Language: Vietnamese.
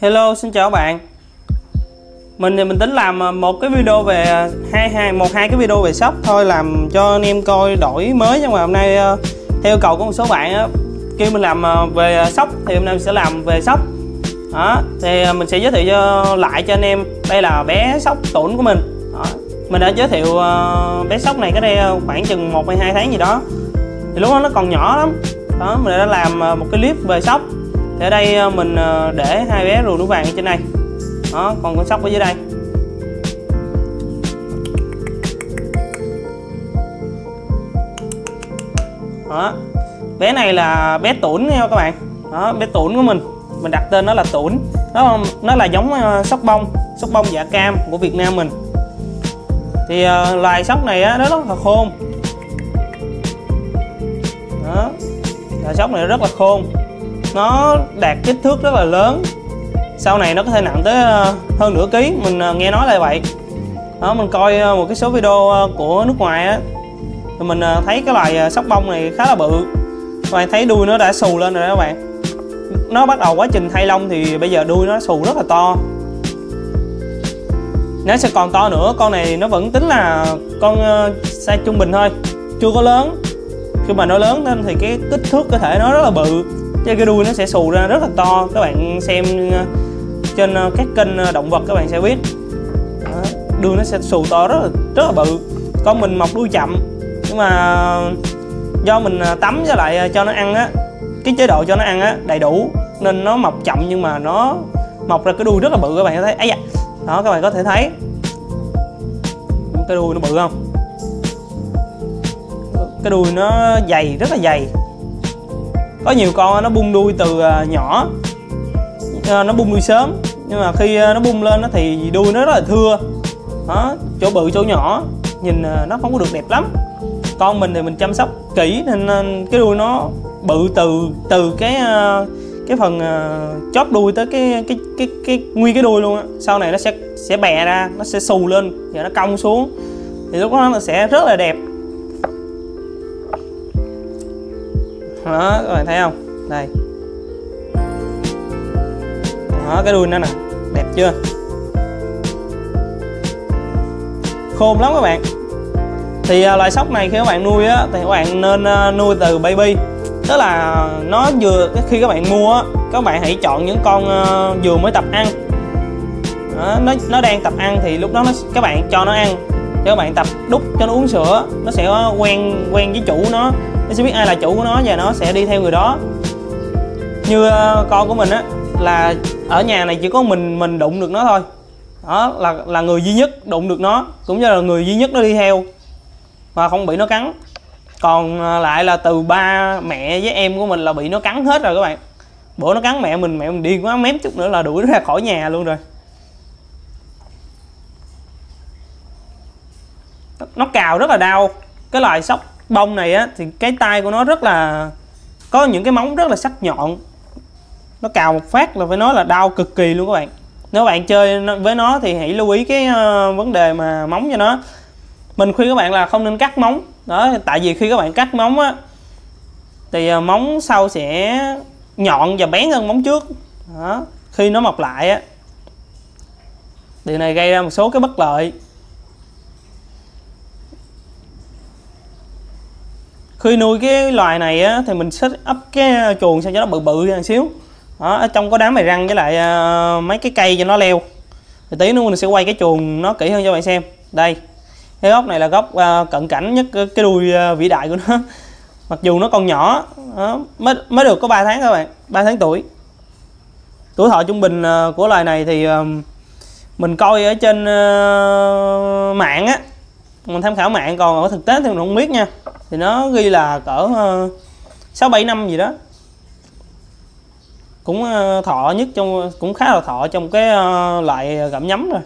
Hello, xin chào các bạn. Mình thì mình tính làm à, một cái video về à, hai hai một hai cái video về sóc thôi làm cho anh em coi đổi mới nhưng mà hôm nay à, theo cầu của một số bạn á kêu mình làm về sóc thì hôm nay mình sẽ làm về sóc. Đó, thì mình sẽ giới thiệu cho lại cho anh em đây là bé sóc tổn của mình. Đó. Mình đã giới thiệu bé sóc này cái đây khoảng chừng một hay 2 tháng gì đó. Thì lúc đó nó còn nhỏ lắm. Đó, mình đã làm một cái clip về sóc thì ở đây ờ, mình ờ, để hai bé rùa núi vàng ở trên đây đó, còn con sóc ở dưới đây. Đó. Bé này là bé tủn nha các bạn. Đó, bé tủn của mình. Mình đặt tên nó là tủn. Nó nó là giống ờ, sóc bông sóc bông dạ cam của Việt Nam mình. Thì loài sóc này á, nó rất là khôn. Đó. Loài sóc này rất là khôn nó đạt kích thước rất là lớn. Sau này nó có thể nặng tới ờ, hơn nửa ký. Mình ờ, nghe nói là vậy. Đó, mình coi ờ, một cái số video của nước ngoài á. Thì mình thấy cái loài sóc bông này khá là bự. Các bạn thấy đuôi nó đã xù lên rồi đó các bạn. Nó bắt đầu quá trình thay lông thì bây giờ đuôi nó xù rất là to. Nó sẽ còn to nữa. Con này nó vẫn tính là con size trung bình thôi. Chưa có lớn. Khi mà nó lớn lên thì cái kích thước cơ thể nó rất là bự chứ cái đuôi nó sẽ xù ra rất là to. Các bạn xem ờ, trên ờ, các kênh ờ, động vật các bạn sẽ biết. Đó, đuôi nó sẽ xù to rất là rất là bự. Con mình mọc đuôi chậm. Nhưng mà do mình tắm với lại cho nó ăn á cái chế độ cho nó ăn á đầy đủ. Nên nó mọc chậm nhưng mà nó mọc ra cái đuôi rất là bự các bạn có thấy? Ấy da. Đó các bạn có thể thấy. Cái đuôi nó bự không? Cái đuôi nó dày rất là dày có nhiều con nó bung đuôi từ à, nhỏ. Ờ, nó bung đuôi sớm. Nhưng mà khi à, nó bung lên nó thì đuôi nó rất là thưa. Đó, chỗ bự, chỗ nhỏ. Nhìn à, nó không có được đẹp lắm. Con mình thì mình chăm sóc kỹ nên cái đuôi nó bự từ từ cái cái phần chóp chót đuôi tới cái cái cái cái nguyên cái đuôi luôn á. Sau này nó sẽ sẽ bè ra, nó sẽ xù lên và nó cong xuống. Thì lúc đó nó sẽ rất là đẹp. Đó các bạn thấy không? Đây. Đó cái đuôi nó nè. Đẹp chưa? Khôn lắm các bạn. Thì à, loại loài sóc này khi các bạn nuôi á thì các bạn nên à, nuôi từ baby. Tức là nó vừa khi các bạn mua á các bạn hãy chọn những con à, vừa mới tập ăn. Đó, nó nó đang tập ăn thì lúc đó nó các bạn cho nó ăn. Cho các bạn tập đút cho nó uống sữa nó sẽ quen quen với chủ nó nó sẽ biết ai là chủ của nó và nó sẽ đi theo người đó. Như ờ, con của mình á, là ở nhà này chỉ có mình mình đụng được nó thôi. Đó, là là người duy nhất đụng được nó, cũng như là người duy nhất nó đi theo mà không bị nó cắn. Còn ờ, lại là từ ba mẹ với em của mình là bị nó cắn hết rồi các bạn. Bữa nó cắn mẹ mình mẹ mình điên quá mém chút nữa là đuổi nó ra khỏi nhà luôn rồi. Nó cào rất là đau, cái loài sóc bông này á, thì cái tay của nó rất là, có những cái móng rất là sắc nhọn. Nó cào một phát là phải nói là đau cực kỳ luôn các bạn. Nếu bạn chơi với nó thì hãy lưu ý cái ờ, vấn đề mà móng cho nó. Mình khuyên các bạn là không nên cắt móng. Đó, tại vì khi các bạn cắt móng á, thì ờ, móng sau sẽ nhọn và bén hơn móng trước. Đó, khi nó mọc lại á điều này gây ra một số cái bất lợi. Khi nuôi cái loài này á thì mình set up cái ờ, chuồng sao cho nó bự bự ra một xíu. Đó, ở trong có đám mày răng với lại uh, mấy cái cây cho nó leo. Thì tí nữa mình sẽ quay cái chuồng nó kỹ hơn cho bạn xem. Đây cái góc này là góc uh, ờ, cận cảnh nhất cái đuôi uh, vĩ đại của nó. Mặc dù nó còn nhỏ đó, mới mới được có 3 tháng các bạn 3 tháng tuổi. Tuổi thọ trung bình uh, của loài này thì uh, mình coi ở trên uh, mạng á. Mình tham khảo mạng còn ở thực tế thì mình không biết nha thì nó ghi là cỡ ờ, sáu bảy năm gì đó. Cũng ờ, thọ nhất trong, cũng khá là thọ trong cái ờ, loại gặm nhấm rồi.